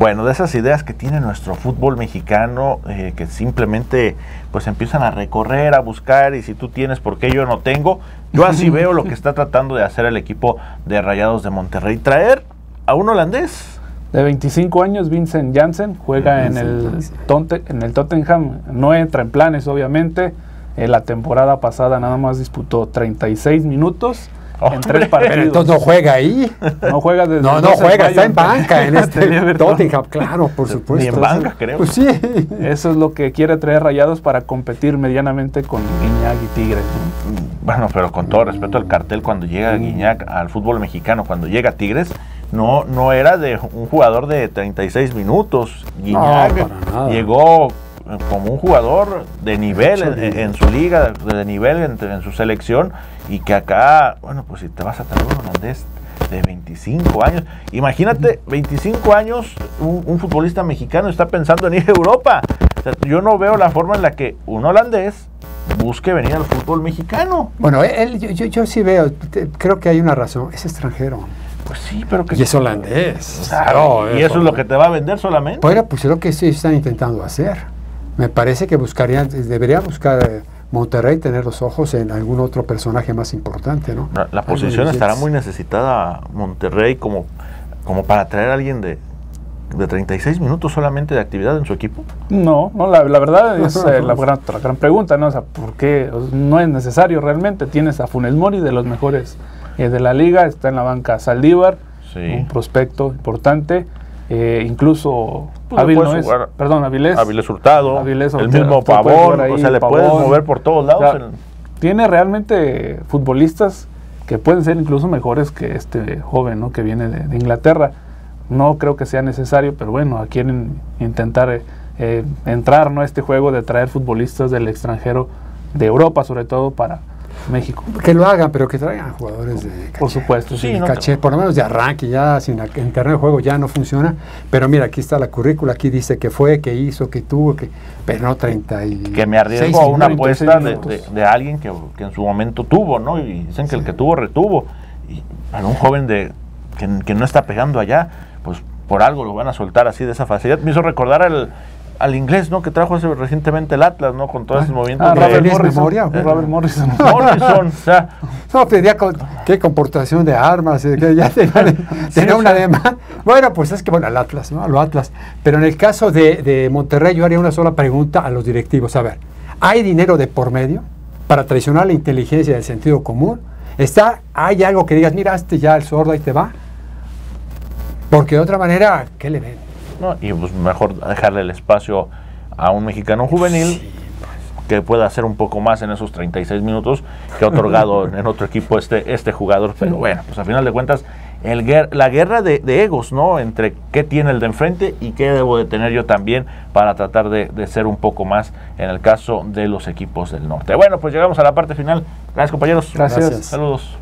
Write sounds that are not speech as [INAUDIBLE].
Bueno, de esas ideas que tiene nuestro fútbol mexicano, eh, que simplemente pues empiezan a recorrer, a buscar, y si tú tienes, ¿por qué yo no tengo? Yo así [LAUGHS] veo lo que está tratando de hacer el equipo de Rayados de Monterrey, traer a un holandés. De 25 años, Vincent Janssen, juega en el, en el Tottenham, no entra en planes obviamente, en la temporada pasada nada más disputó 36 minutos en tres partidos. entonces no juega ahí. No juega desde No, no juega, está en banca en [LAUGHS] este Tottenham, claro, por supuesto. Ni en banca, creo. Pues sí. Eso es lo que quiere traer Rayados para competir medianamente con Guiñac y Tigres. Bueno, pero con todo respeto al cartel, cuando llega Guiñac al fútbol mexicano, cuando llega Tigres, no, no era de un jugador de 36 minutos. Guiñac llegó como un jugador de nivel en, su liga, de nivel en, su selección, y que acá, bueno, pues si te vas a traer un holandés de 25 años, imagínate, 25 años, un, futbolista mexicano está pensando en ir a Europa. yo no veo la forma en la que un holandés busque venir al fútbol mexicano. Bueno, él, yo, yo, sí veo, creo que hay una razón, es extranjero. Pues sí, pero que... Y es holandés. Claro, y eso es lo que te va a vender solamente. Bueno, pues es lo que sí están intentando hacer me parece que buscarían, debería buscar eh, Monterrey tener los ojos en algún otro personaje más importante, ¿no? La, posición estará muy necesitada Monterrey como, como para traer a alguien de, de 36 minutos solamente de actividad en su equipo? No, no la, verdad [LAUGHS] es eh, la, gran, gran, pregunta, ¿no? O sea, ¿por qué? No es necesario realmente. Tienes a Funes Mori de los mejores eh, de la liga, está en la banca Saldívar, un prospecto importante. Eh, incluso pues perdón, Avilés, Avilés Hurtado, el mismo Pavón, o sea, le puedes mover por todos lados. Tiene realmente futbolistas que pueden ser incluso mejores que este joven ¿no? que viene de, Inglaterra. No creo que sea necesario, pero bueno, quieren intentar eh, entrar ¿no? a este juego de traer futbolistas del extranjero, de Europa sobre todo, para, México. Que lo hagan, pero que traigan jugadores de caché. Por supuesto, sí. caché, por lo menos de arranque, ya sin en terreno de juego ya no funciona. Pero mira, aquí está la currícula, aquí dice que fue, que hizo, que tuvo, que pero no 30 y Que me arriesgo a una apuesta de, alguien que, en su momento tuvo, ¿no? Y dicen que el que tuvo, retuvo. Y para un joven de que, que no está pegando allá, pues por algo lo van a soltar así de esa facilidad. Me hizo recordar el al inglés, ¿no? Que trajo hace recientemente el Atlas, ¿no? Con todos esos movimientos. Ah, Robert Morrison. Memoria, Robert Morrison. Morrison, o sea. [LAUGHS] No, pedía con, qué comportación de armas, eh, que ya [LAUGHS] tenía, una demanda. Bueno, pues es que, bueno, al Atlas, ¿no? A lo Atlas. Pero en el caso de, de Monterrey, yo haría una sola pregunta a los directivos. A ver, ¿hay dinero de por medio para traicionar la inteligencia del sentido común? ¿Está, ¿Hay algo que digas, mira, este ya el sordo ahí te va? Porque de otra manera, ¿qué le ven? Y pues mejor dejarle el espacio a un mexicano juvenil que pueda hacer un poco más en esos 36 minutos que ha otorgado [LAUGHS] en otro equipo este, este jugador. Pero bueno, pues a final de cuentas, el, la guerra de, egos, ¿no? Entre qué tiene el de enfrente y qué debo de tener yo también para tratar de, de, ser un poco más en el caso de los equipos del norte. Bueno, pues llegamos a la parte final. Gracias compañeros. Gracias. Saludos.